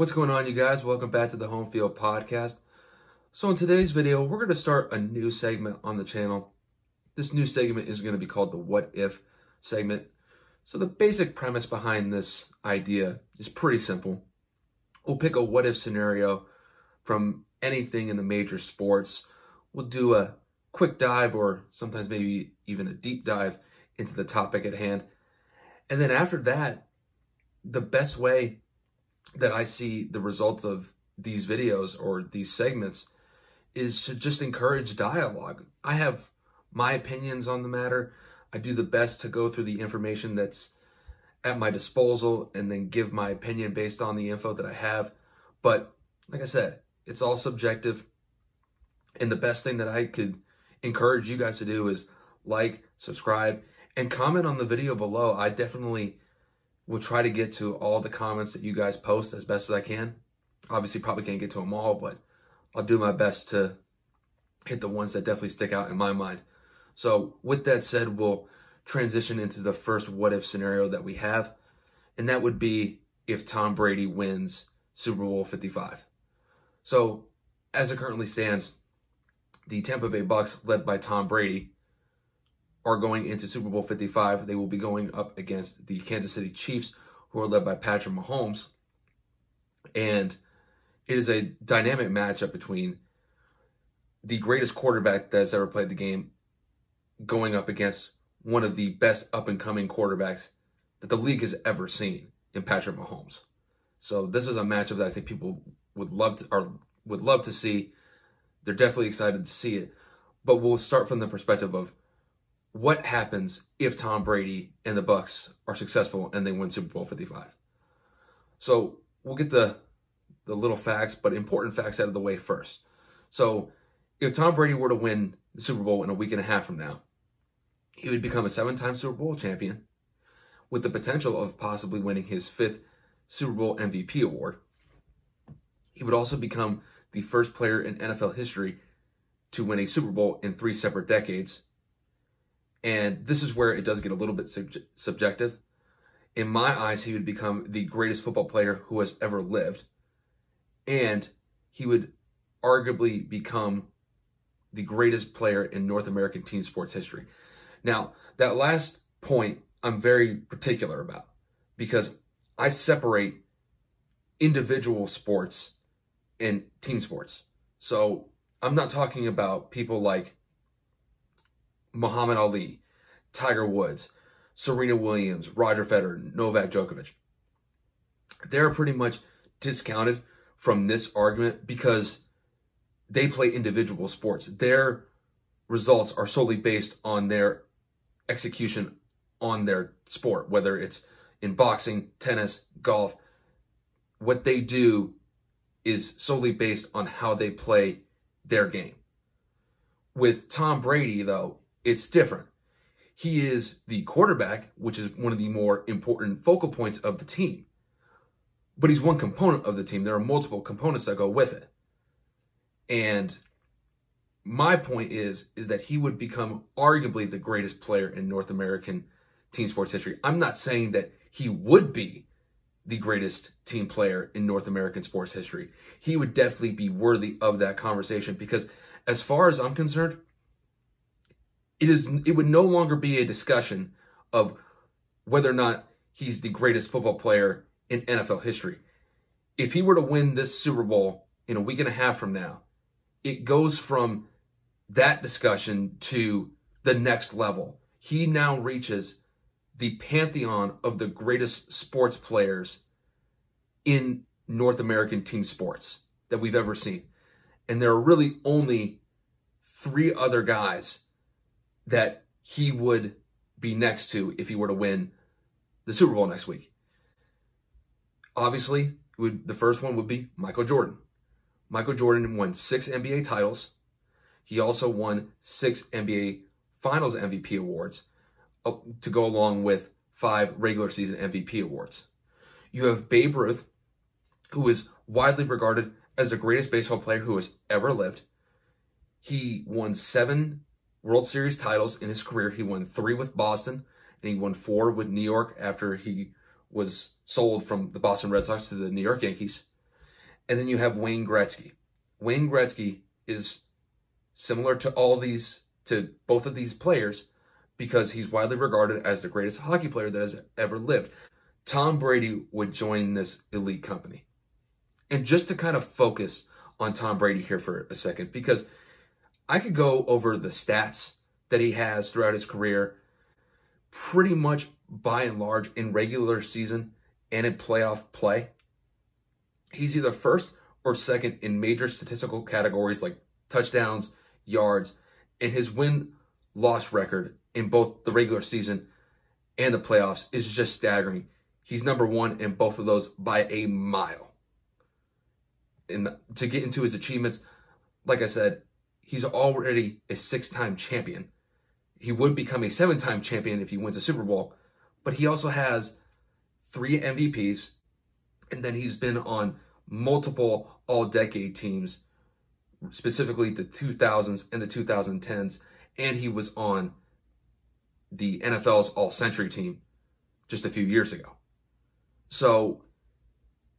What's going on, you guys? Welcome back to the Home Field Podcast. So, in today's video, we're going to start a new segment on the channel. This new segment is going to be called the What If segment. So, the basic premise behind this idea is pretty simple. We'll pick a what if scenario from anything in the major sports. We'll do a quick dive or sometimes maybe even a deep dive into the topic at hand. And then after that, the best way that I see the results of these videos or these segments is to just encourage dialogue. I have my opinions on the matter. I do the best to go through the information that's at my disposal and then give my opinion based on the info that I have. But like I said, it's all subjective. And the best thing that I could encourage you guys to do is like, subscribe, and comment on the video below. I definitely will try to get to all the comments that you guys post as best as I can. Obviously, probably can't get to them all, but I'll do my best to hit the ones that definitely stick out in my mind. So, with that said, we'll transition into the first what if scenario that we have, and that would be if Tom Brady wins Super Bowl 55. So, as it currently stands, the Tampa Bay Bucs, led by Tom Brady, are going into Super Bowl 55. They will be going up against the Kansas City Chiefs, who are led by Patrick Mahomes. And it is a dynamic matchup between the greatest quarterback that has ever played the game going up against one of the best up and coming quarterbacks that the league has ever seen in Patrick Mahomes. So this is a matchup that I think people would love to or would love to see. They're definitely excited to see it. But we'll start from the perspective of what happens if Tom Brady and the Bucs are successful and they win Super Bowl 55. So we'll get the the little facts, but important facts out of the way first. So if Tom Brady were to win the Super Bowl in a week and a half from now, he would become a seven-time Super Bowl champion with the potential of possibly winning his fifth Super Bowl MVP award. He would also become the first player in NFL history to win a Super Bowl in three separate decades and this is where it does get a little bit sub- subjective. In my eyes, he would become the greatest football player who has ever lived. And he would arguably become the greatest player in North American team sports history. Now, that last point I'm very particular about because I separate individual sports and team sports. So I'm not talking about people like Muhammad Ali, Tiger Woods, Serena Williams, Roger Federer, Novak Djokovic. They're pretty much discounted from this argument because they play individual sports. Their results are solely based on their execution on their sport, whether it's in boxing, tennis, golf. What they do is solely based on how they play their game. With Tom Brady, though, it's different. He is the quarterback, which is one of the more important focal points of the team. But he's one component of the team. There are multiple components that go with it. And my point is is that he would become arguably the greatest player in North American team sports history. I'm not saying that he would be the greatest team player in North American sports history. He would definitely be worthy of that conversation because as far as I'm concerned, it is it would no longer be a discussion of whether or not he's the greatest football player in NFL history. If he were to win this Super Bowl in a week and a half from now, it goes from that discussion to the next level. He now reaches the pantheon of the greatest sports players in North American team sports that we've ever seen. And there are really only three other guys that he would be next to if he were to win the Super Bowl next week. Obviously, would, the first one would be Michael Jordan. Michael Jordan won six NBA titles. He also won six NBA Finals MVP awards uh, to go along with five regular season MVP awards. You have Babe Ruth, who is widely regarded as the greatest baseball player who has ever lived. He won seven World Series titles in his career. He won three with Boston, and he won four with New York after he was sold from the Boston Red Sox to the New York Yankees. And then you have Wayne Gretzky. Wayne Gretzky is similar to all these, to both of these players, because he's widely regarded as the greatest hockey player that has ever lived. Tom Brady would join this elite company. And just to kind of focus on Tom Brady here for a second, because I could go over the stats that he has throughout his career pretty much by and large in regular season and in playoff play. He's either first or second in major statistical categories like touchdowns, yards, and his win loss record in both the regular season and the playoffs is just staggering. He's number one in both of those by a mile. And to get into his achievements, like I said, he's already a six time champion. He would become a seven time champion if he wins a Super Bowl, but he also has three MVPs, and then he's been on multiple all decade teams, specifically the 2000s and the 2010s, and he was on the NFL's all century team just a few years ago. So,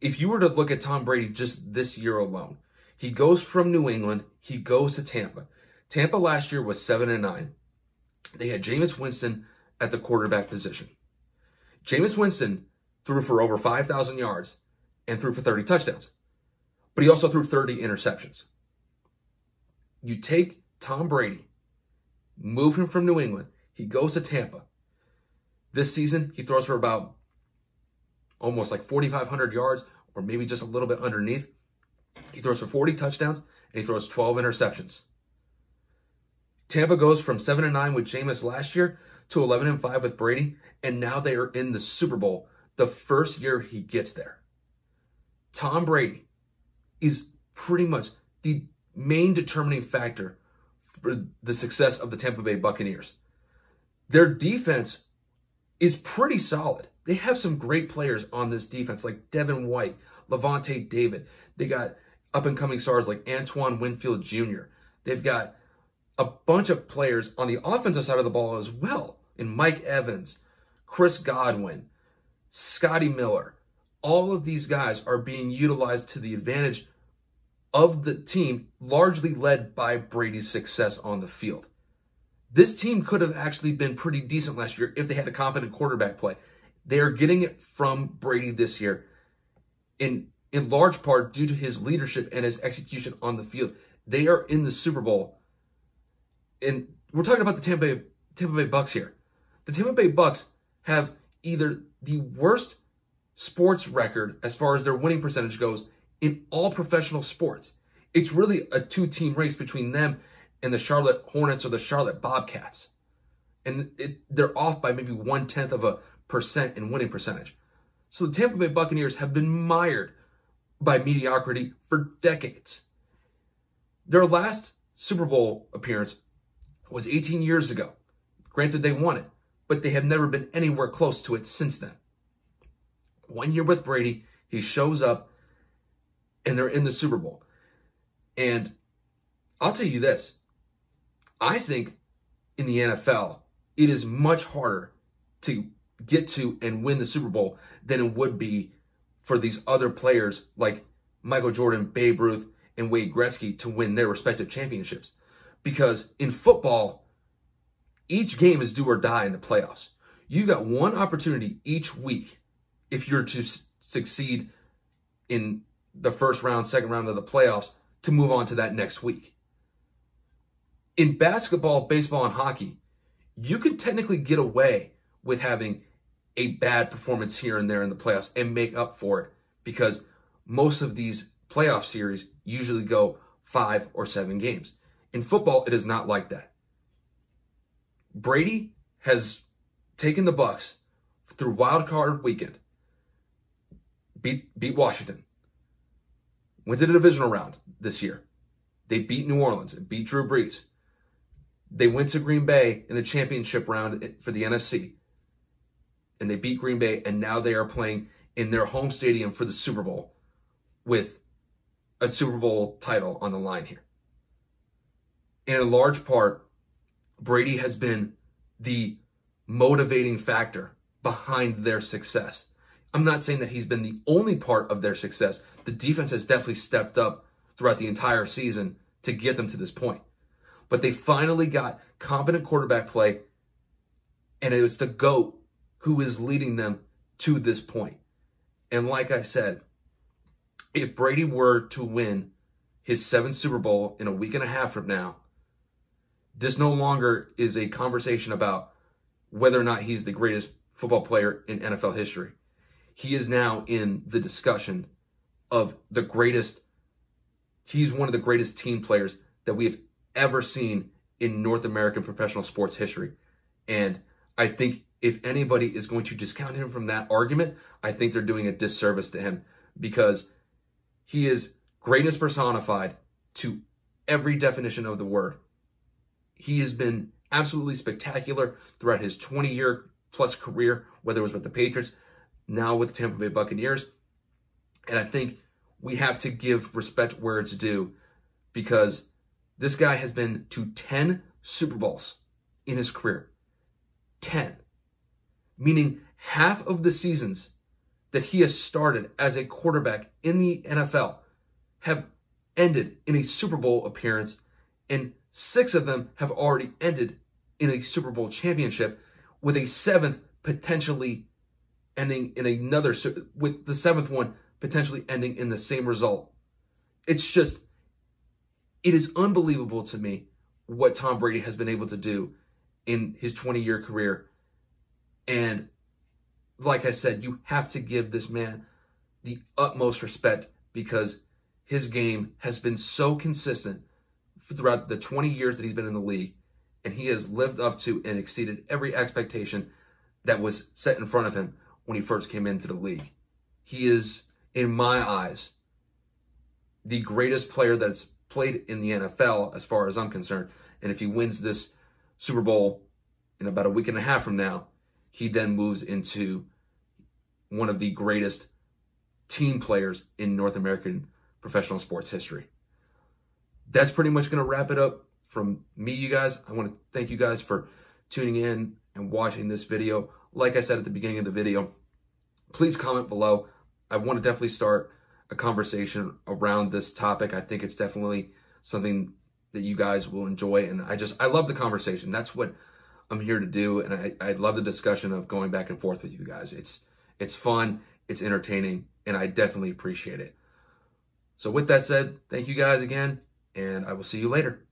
if you were to look at Tom Brady just this year alone, he goes from New England, he goes to Tampa. Tampa last year was 7 and 9. They had Jameis Winston at the quarterback position. Jameis Winston threw for over 5,000 yards and threw for 30 touchdowns. But he also threw 30 interceptions. You take Tom Brady, move him from New England, he goes to Tampa. This season, he throws for about almost like 4,500 yards, or maybe just a little bit underneath. He throws for 40 touchdowns, and he throws 12 interceptions. Tampa goes from 7 and 9 with Jameis last year to 11 and 5 with Brady, and now they are in the Super Bowl the first year he gets there. Tom Brady is pretty much the main determining factor for the success of the Tampa Bay Buccaneers. Their defense is pretty solid. They have some great players on this defense, like Devin White, Lavonte David. They got up and coming stars like Antoine Winfield Jr. They've got a bunch of players on the offensive side of the ball as well, in Mike Evans, Chris Godwin, Scotty Miller. All of these guys are being utilized to the advantage of the team, largely led by Brady's success on the field. This team could have actually been pretty decent last year if they had a competent quarterback play. They are getting it from Brady this year in in large part due to his leadership and his execution on the field. They are in the Super Bowl. And we're talking about the Tampa Bay, Tampa Bay Bucs here. The Tampa Bay Bucs have either the worst sports record as far as their winning percentage goes in all professional sports. It's really a two team race between them and the Charlotte Hornets or the Charlotte Bobcats. And it, they're off by maybe one tenth of a percent in winning percentage. So the Tampa Bay Buccaneers have been mired by mediocrity for decades. Their last Super Bowl appearance was 18 years ago. Granted, they won it, but they have never been anywhere close to it since then. One year with Brady, he shows up and they're in the Super Bowl. And I'll tell you this I think in the NFL, it is much harder to get to and win the Super Bowl than it would be for these other players like Michael Jordan, Babe Ruth, and Wayne Gretzky to win their respective championships. Because in football, each game is do or die in the playoffs. You've got one opportunity each week if you're to succeed in the first round, second round of the playoffs to move on to that next week. In basketball, baseball, and hockey, you could technically get away with having a bad performance here and there in the playoffs and make up for it because most of these playoff series usually go five or seven games. In football, it is not like that. Brady has taken the Bucs through wild card weekend, beat beat Washington, went to the divisional round this year. They beat New Orleans and beat Drew Brees. They went to Green Bay in the championship round for the NFC and they beat Green Bay, and now they are playing in their home stadium for the Super Bowl with a Super Bowl title on the line here. In a large part, Brady has been the motivating factor behind their success. I'm not saying that he's been the only part of their success the defense has definitely stepped up throughout the entire season to get them to this point. But they finally got competent quarterback play, and it was the GOAT who is leading them to this point. And like I said, if Brady were to win his seventh Super Bowl in a week and a half from now, this no longer is a conversation about whether or not he's the greatest football player in NFL history. He is now in the discussion of the greatest, he's one of the greatest team players that we have ever seen in North American professional sports history. And I think if anybody is going to discount him from that argument, I think they're doing a disservice to him because he is greatness personified to every definition of the word. He has been absolutely spectacular throughout his 20 year plus career, whether it was with the Patriots, now with the Tampa Bay Buccaneers. And I think we have to give respect where it's due because this guy has been to 10 Super Bowls in his career. 10. Meaning half of the seasons that he has started as a quarterback in the NFL have ended in a Super Bowl appearance, and six of them have already ended in a Super Bowl championship, with a seventh potentially ending in another, with the seventh one potentially ending in the same result. It's just, it is unbelievable to me what Tom Brady has been able to do in his 20 year career. And like I said, you have to give this man the utmost respect because his game has been so consistent throughout the 20 years that he's been in the league. And he has lived up to and exceeded every expectation that was set in front of him when he first came into the league. He is, in my eyes, the greatest player that's played in the NFL as far as I'm concerned. And if he wins this Super Bowl in about a week and a half from now, he then moves into one of the greatest team players in North American professional sports history. That's pretty much going to wrap it up from me, you guys. I want to thank you guys for tuning in and watching this video. Like I said at the beginning of the video, please comment below. I want to definitely start a conversation around this topic. I think it's definitely something that you guys will enjoy. And I just, I love the conversation. That's what I'm here to do. And I, I love the discussion of going back and forth with you guys. It's, it's fun, it's entertaining, and I definitely appreciate it. So with that said, thank you guys again, and I will see you later.